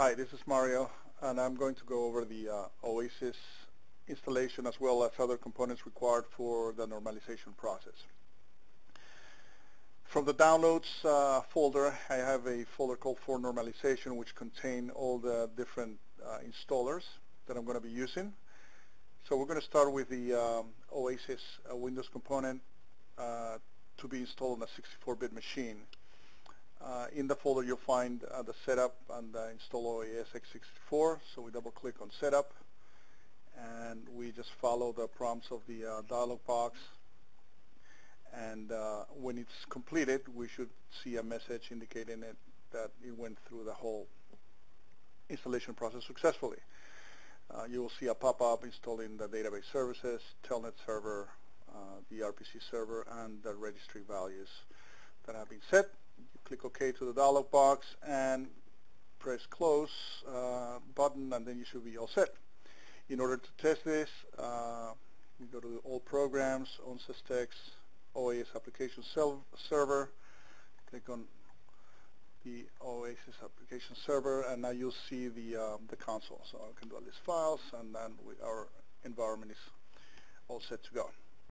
Hi, this is Mario, and I'm going to go over the uh, Oasys installation as well as other components required for the normalization process. From the downloads uh, folder, I have a folder called for normalization which contain all the different uh, installers that I'm going to be using. So we're going to start with the um, Oasys uh, Windows component uh, to be installed on a 64-bit machine. Uh, in the folder you'll find uh, the setup and the install OAS x64. So we double click on setup and we just follow the prompts of the uh, dialog box and uh, when it's completed we should see a message indicating it that it went through the whole installation process successfully. Uh, you will see a pop-up installing the database services, telnet server, uh, the RPC server, and the registry values that have been set click OK to the dialog box and press close uh, button and then you should be all set. In order to test this, uh, you go to all programs, Onsystex, OAS application server, click on the Oasys application server and now you'll see the, um, the console. So I can do all these files and then we, our environment is all set to go.